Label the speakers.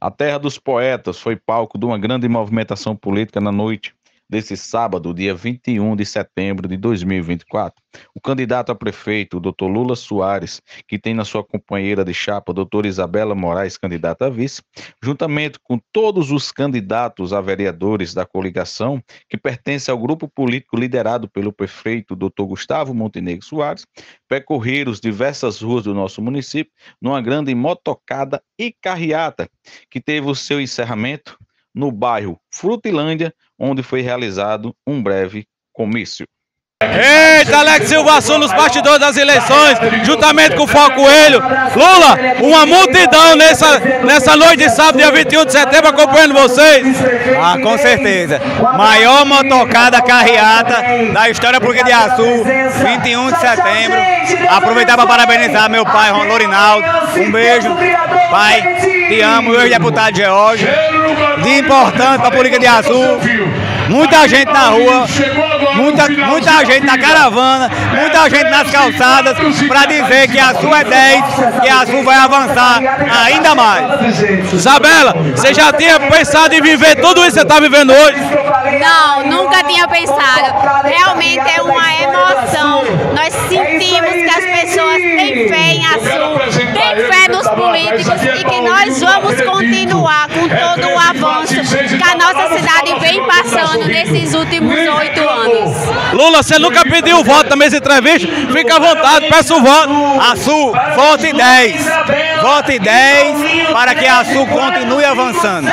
Speaker 1: A Terra dos Poetas foi palco de uma grande movimentação política na noite desse sábado, dia 21 de setembro de 2024. O candidato a prefeito, o doutor Lula Soares, que tem na sua companheira de chapa, a doutora Isabela Moraes, candidata a vice, juntamente com todos os candidatos a vereadores da coligação, que pertence ao grupo político liderado pelo prefeito, doutor Gustavo Montenegro Soares, percorreram diversas ruas do nosso município numa grande motocada e carreata, que teve o seu encerramento no bairro Frutilândia, onde foi realizado um breve comício.
Speaker 2: Eita, Alex Silva Sul nos bastidores das eleições, juntamente com o Foco Coelho. Lula, uma multidão nessa, nessa noite de sábado, dia 21 de setembro, acompanhando vocês.
Speaker 3: Ah, com certeza. Maior motocada carreata da história porque de Açu, 21 de setembro. Aproveitar para parabenizar meu pai, Lorinaldo. Um beijo, pai. Te amo, eu deputado George. De importante para a política de Açu. Muita gente na rua, muita, muita gente na caravana, muita gente nas calçadas para dizer que a sua é 10, que a sua vai avançar ainda mais.
Speaker 2: Isabela, você já tinha pensado em viver tudo isso que você está vivendo hoje?
Speaker 4: Não, nunca tinha pensado. Realmente é uma emoção. Nós sentimos que as pessoas têm fé em Açu, têm fé nos políticos e que nós vamos todo o avanço que a nossa cidade vem passando nesses últimos oito anos.
Speaker 2: Lula, você nunca pediu voto na mesa de entrevista? Fica à vontade, peça o voto.
Speaker 3: A Sul, vote 10. Vote 10 para que a Sul continue avançando.